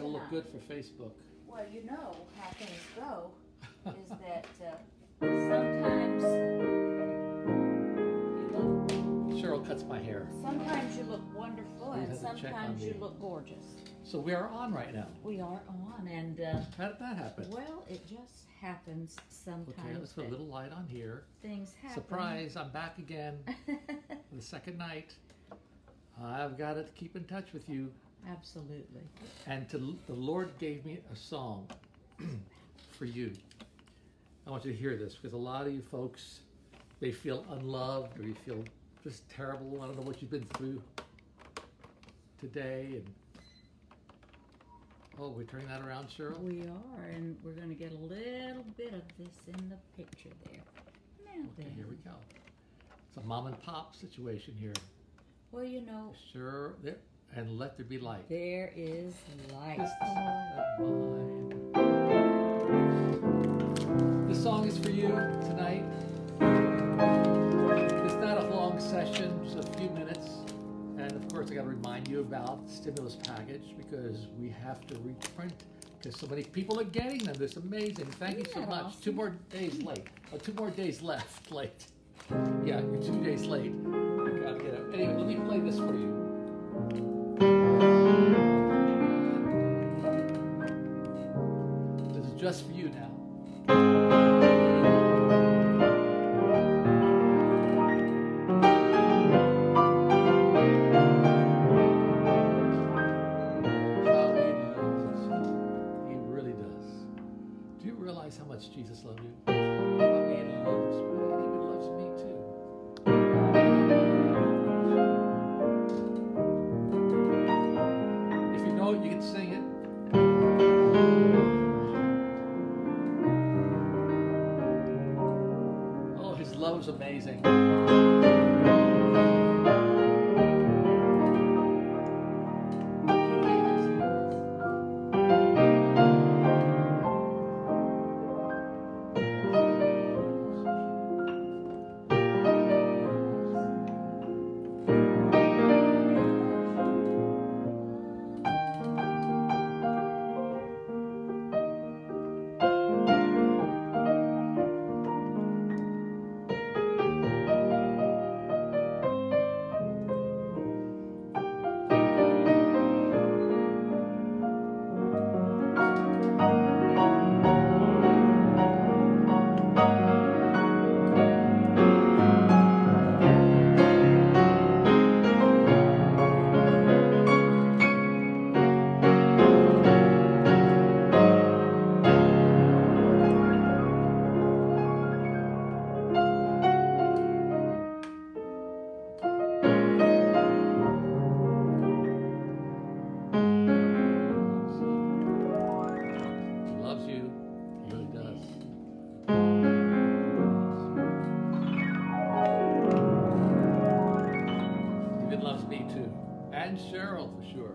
got to look good for Facebook. Well, you know how things go is that uh, sometimes you look Cheryl cuts my hair. sometimes you look wonderful and have to check on sometimes you look gorgeous. So we are on right now. We are on, and uh, How did that happen? well, it just happens sometimes Okay, let's put a little light on here. things happen. Surprise, I'm back again the second night. I've got to keep in touch with you. Absolutely. And to, the Lord gave me a song for you. I want you to hear this because a lot of you folks, they feel unloved or you feel just terrible. I don't know what you've been through today. And oh, we're turning that around, Cheryl. We are, and we're going to get a little bit of this in the picture there. Now Okay, then. here we go. It's a mom and pop situation here. Well, you know, Sure, there, and let there be light. there is light. This song is for you tonight. It's not a long session, just a few minutes. And of course, I got to remind you about the stimulus package because we have to reprint because so many people are getting them. It's amazing. Thank you so Isn't much. Two more days late. Oh, two more days left. Late. Yeah, you're two days late. You gotta get it. Anyway, let me play this for you. This is just for you now. And Cheryl for sure.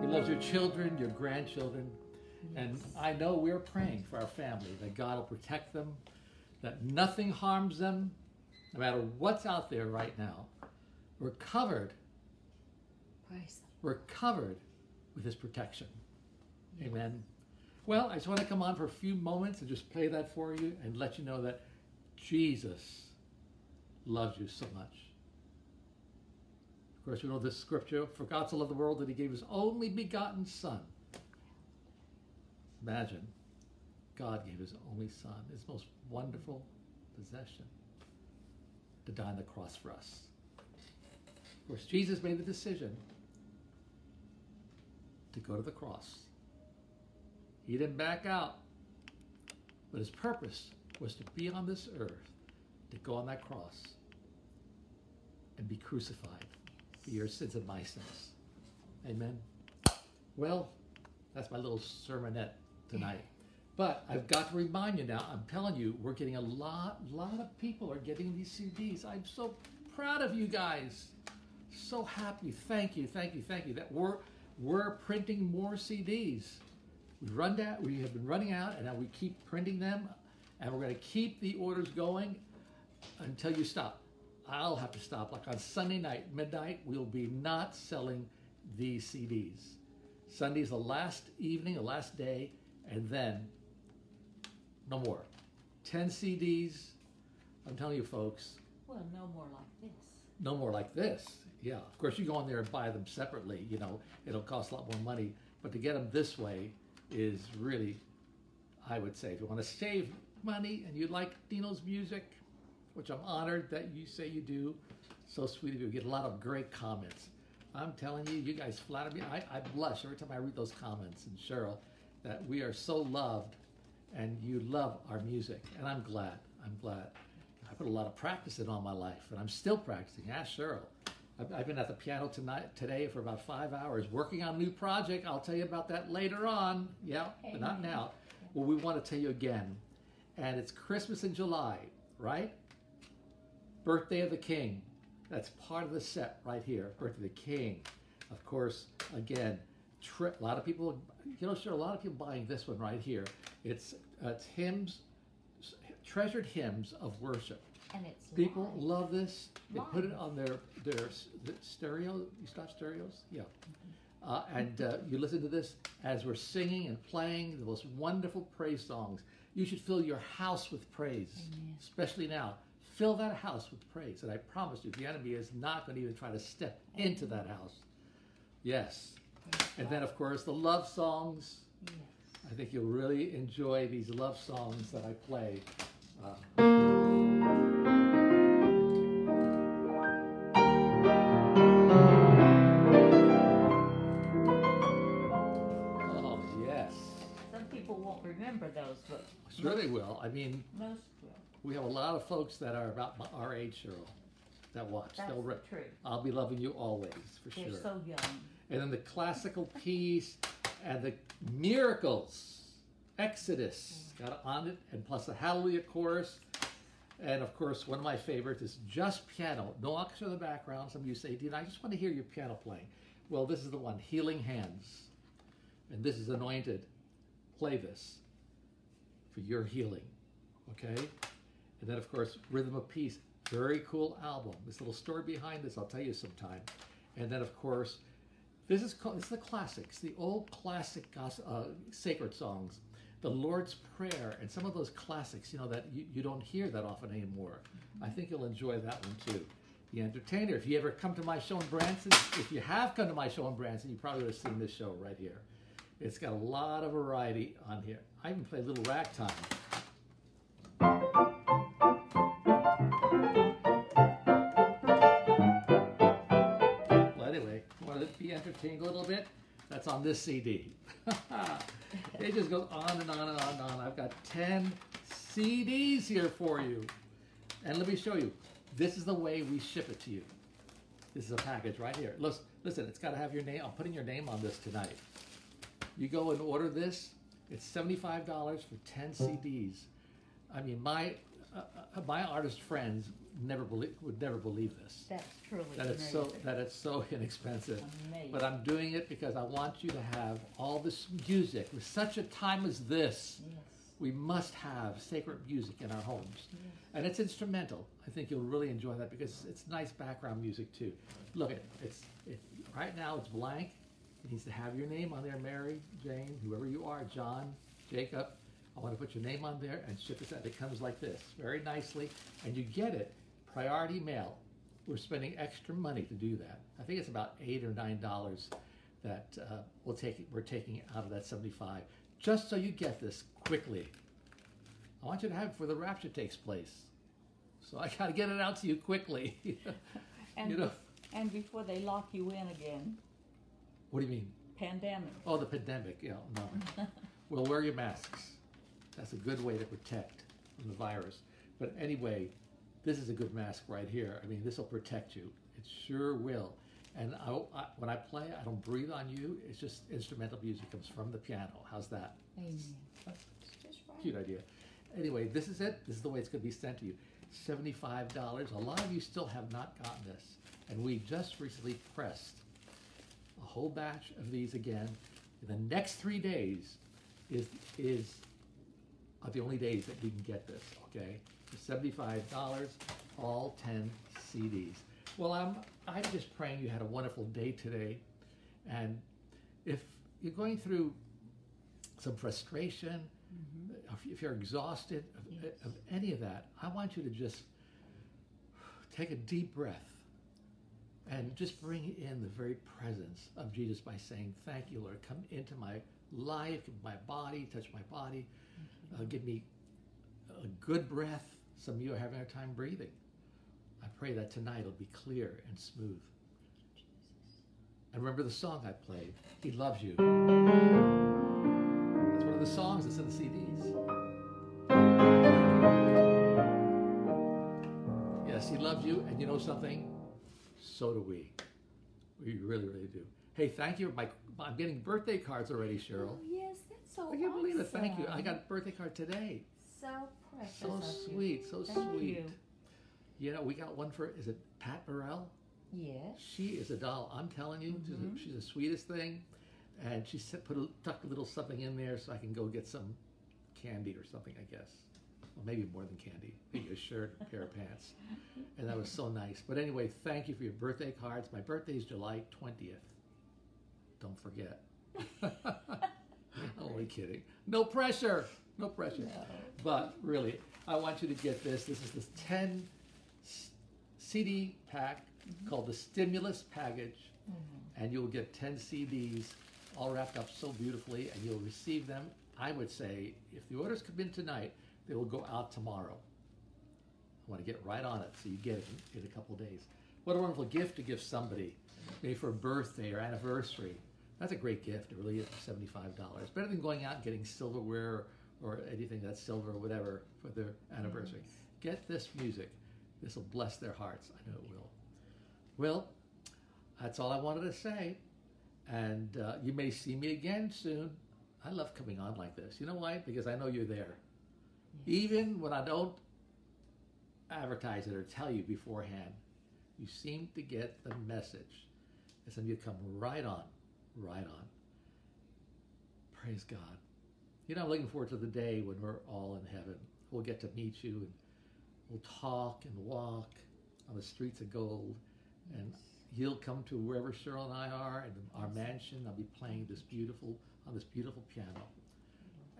He loves your children, your grandchildren. And I know we're praying for our family that God will protect them, that nothing harms them, no matter what's out there right now. We're covered, Praise we're covered with His protection. Amen. Well, I just want to come on for a few moments and just play that for you and let you know that Jesus loves you so much. Of course, you know this scripture For God so loved the world that He gave His only begotten Son. Imagine, God gave His only Son, His most wonderful possession, to die on the cross for us. Of course, Jesus made the decision to go to the cross. He didn't back out, but his purpose was to be on this earth, to go on that cross and be crucified for your sins and my sins. Amen. Well, that's my little sermonette tonight. But I've got to remind you now, I'm telling you, we're getting a lot, lot of people are getting these CDs. I'm so proud of you guys. So happy. Thank you, thank you, thank you. That we're we're printing more CDs. We run down, we have been running out, and now we keep printing them, and we're going to keep the orders going until you stop. I'll have to stop. Like on Sunday night, midnight, we'll be not selling these CDs. Sunday's the last evening, the last day, and then no more. 10 CDs. I'm telling you, folks, Well, no more like this. no more like this. Yeah, of course, you go on there and buy them separately. You know, it'll cost a lot more money, but to get them this way is really, I would say, if you want to save money and you like Dino's music, which I'm honored that you say you do, so sweet of you. Get a lot of great comments. I'm telling you, you guys flatter me. I, I blush every time I read those comments. And Cheryl, that we are so loved, and you love our music, and I'm glad. I'm glad. I put a lot of practice in all my life, and I'm still practicing. Ask Cheryl. I've, I've been at the piano tonight, today, for about five hours, working on a new project. I'll tell you about that later on. Yeah, but not now. Well, we want to tell you again, and it's Christmas in July, right? Birthday of the King. That's part of the set right here. Birthday of the King. Of course, again, tri- a lot of people, you know, sure, a lot of people buying this one right here. It's, uh, it's hymns, treasured hymns of worship. And it's People live. love this. They put it on their their the stereo. You stop stereos, yeah. Uh, and uh, you listen to this as we're singing and playing the most wonderful praise songs. You should fill your house with praise, Amen. especially now. Fill that house with praise, and I promise you, the enemy is not going to even try to step into that house. Yes, and then of course the love songs. Yes. I think you'll really enjoy these love songs that I play. Uh, those, but Sure they will. I mean, most will. we have a lot of folks that are about my, our age, Cheryl, that watch. That's They'll the rip. truth. I'll be loving you always, for They're sure. so young. and then the classical piece and the miracles exodus mm. got on it and plus the hallelujah chorus and of course one of my favorites is just piano no orchestra in the background some of you say dean i just want to hear your piano playing well this is the one healing hands and this is anointed play this for your healing okay and then of course rhythm of peace very cool album this little story behind this i'll tell you sometime and then of course this is called, it's the classics, the old classic uh, sacred songs, the Lord's Prayer, and some of those classics, you know, that you, you don't hear that often anymore. I think you'll enjoy that one too. The Entertainer. If you ever come to my show in Branson, if you have come to my show in Branson, you probably would have seen this show right here. It's got a lot of variety on here. I even play a Little Ragtime. Well, anyway, want to be entertained a little bit? That's on this CD. it just goes on and on and on and on. I've got 10 CDs here for you. And let me show you. This is the way we ship it to you. This is a package right here. Listen, listen it's got to have your name. I'm putting your name on this tonight. You go and order this. It's $75 for 10 CDs. I mean, my uh, uh, my artist friends never believe would never believe this That's truly that it's so that it's so inexpensive. Amazing. But I'm doing it because I want you to have all this music. With such a time as this, Yes. we must have sacred music in our homes. Yes. And it's instrumental. I think you'll really enjoy that because it's nice background music too. Look at it. It's it, right now it's blank. It needs to have your name on there, Mary, Jane, whoever you are, John, Jacob. I want to put your name on there and ship this out. It comes like this, very nicely, and you get it priority mail. We're spending extra money to do that. I think it's about eight or nine dollars that uh, we'll take. We're taking out of that seventy-five, just so you get this quickly. I want you to have it before the rapture takes place. So I got to get it out to you quickly. And, you know, and before they lock you in again, what do you mean? pandemic. Oh, the pandemic. Yeah, no. well, wear your masks. That's a good way to protect from the virus. But anyway, this is a good mask right here. I mean, this will protect you. It sure will. And I, I, when I play, I don't breathe on you. It's just instrumental music comes from the piano. How's that? Amen. Right. Cute idea. Anyway, this is it. This is the way it's going to be sent to you. Seventy-five dollars. A lot of you still have not gotten this, and we just recently pressed a whole batch of these again. In the next three days is is are the only days that you can get this, okay? For $75, all 10 CDs. Well, I'm, I'm just praying you had a wonderful day today. And if you're going through some frustration, mm-hmm. if- if you're exhausted of, Yes. of any of that, I want you to just take a deep breath and just bring in the very presence of Jesus by saying, Thank you, Lord. Come into my life, my body, touch my body, uh, give me a good breath. Some of you are having a hard time breathing. I pray that tonight it'll be clear and smooth. And remember the song I played, He Loves You. That's one of the songs that's in the CDs. Yes, He loves you, and you know something? So do we. We really, really do. Hey, thank you. My, I'm getting birthday cards already, Cheryl. Oh, yes, that's so I can't believe it. Thank you. I got a birthday card today. So precious. So of you. sweet, so Thank sweet. you. You know, we got one for, is it Pat Burrell? Yes. She is a doll. I'm telling you, she's, Mhm. the, she's the sweetest thing. And she put a, tucked a little something in there so I can go get some candy or something, I guess. Maybe more than candy. Maybe a shirt, a pair of pants. And that was so nice. But anyway, thank you for your birthday cards. My birthday is July 20th. Don't forget. Only kidding. No pressure. No pressure. No. But really, I want you to get this. This is this 10 CD pack called the Stimulus Package, Mhm. and you'll get 10 CDs all wrapped up so beautifully, and you'll receive them. I would say if the orders come in tonight, they will go out tomorrow. I want to get right on it so you get it in, a couple days. What a wonderful gift to give somebody, maybe for a birthday or anniversary. That's a great gift. It really is seventy-five dollars. Better than going out and getting silverware or anything that's silver or whatever for their anniversary. Get this music. This will bless their hearts. I know it will. Well, that's all I wanted to say. And uh, you may see me again soon. I love coming on like this. You know why? Because I know you're there. Even when I don't advertise it or tell you beforehand, you seem to get the message. And so you come right on, right on. Praise God. You know, I'm looking forward to the day when we're all in heaven. We'll get to meet you and we'll talk and walk on the streets of gold. And he'll come to wherever Cheryl and I are in our mansion. I'll be playing this beautiful, on this beautiful piano.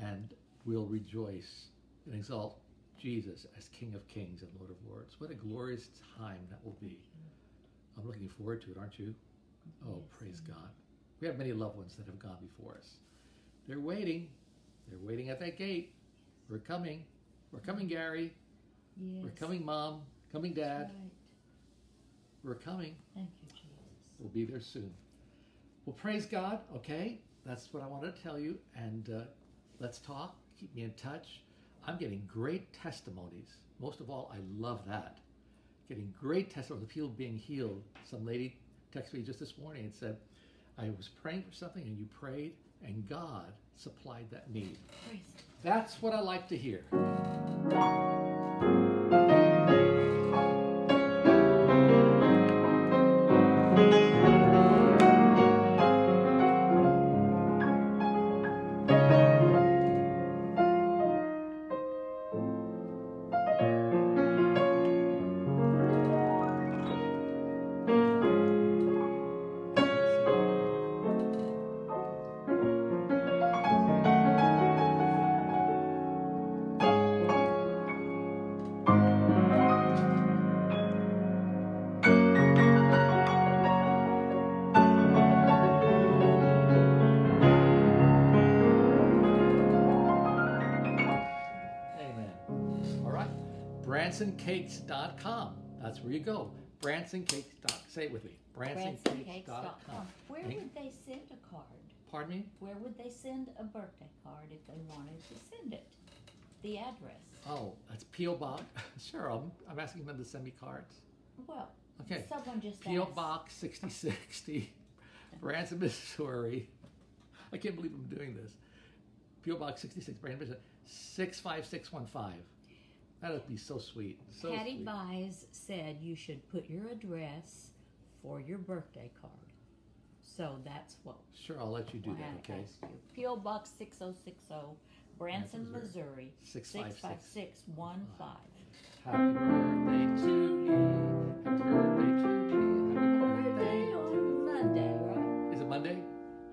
And we'll rejoice and exalt Jesus as King of Kings and Lord of Lords. What a glorious time that will be. I'm looking forward to it, aren't you? Oh, praise God. We have many loved ones that have gone before us. They're waiting. They're waiting at that gate. We're coming. We're coming, Gary. Yes. We're coming, Mom. Coming, Dad. right. We're coming. Thank you, Jesus. We'll be there soon. Well, praise God. Okay, that's what I wanted to tell you. And uh, let's talk. Keep me in touch. I'm getting great testimonies. Most of all, I love that. Getting great testimonies of people being healed. Some lady texted me just this morning and said, I was praying for something and you prayed, and God supplied that need. Praise That's what I like to hear. BransonCakes.com. That's where you go. BransonCakes.com. Say it with me. BransonCakes.com. BransonCakes.com. Where Thank- would they send a card? Pardon me? Where would they send a birthday card if they wanted to send it? The address. Oh, that's P.O. Box. Sure, I'm, I'm asking them to send me cards. Well, Okay. someone just P.O. asked. Box 6060, Branson, Missouri. I can't believe I'm doing this. P.O. Box 66, Branson, Missouri, 65615. That would be so sweet. So Patty sweet. Buys said you should put your address for your birthday card. So that's what Sure, I'll let you do that, okay? you. P.O. Box 6060, Branson, Branson, Missouri. Six Six five five six. six one five. Happy birthday to me. Happy birthday to me. Happy Birthday birthday. on Monday, right? Is it Monday?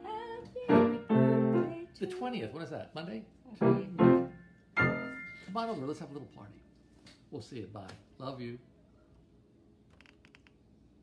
Happy birthday The twentieth. What is that? Monday? Come on over. Let's have a little party. We'll see you. Bye. Love you.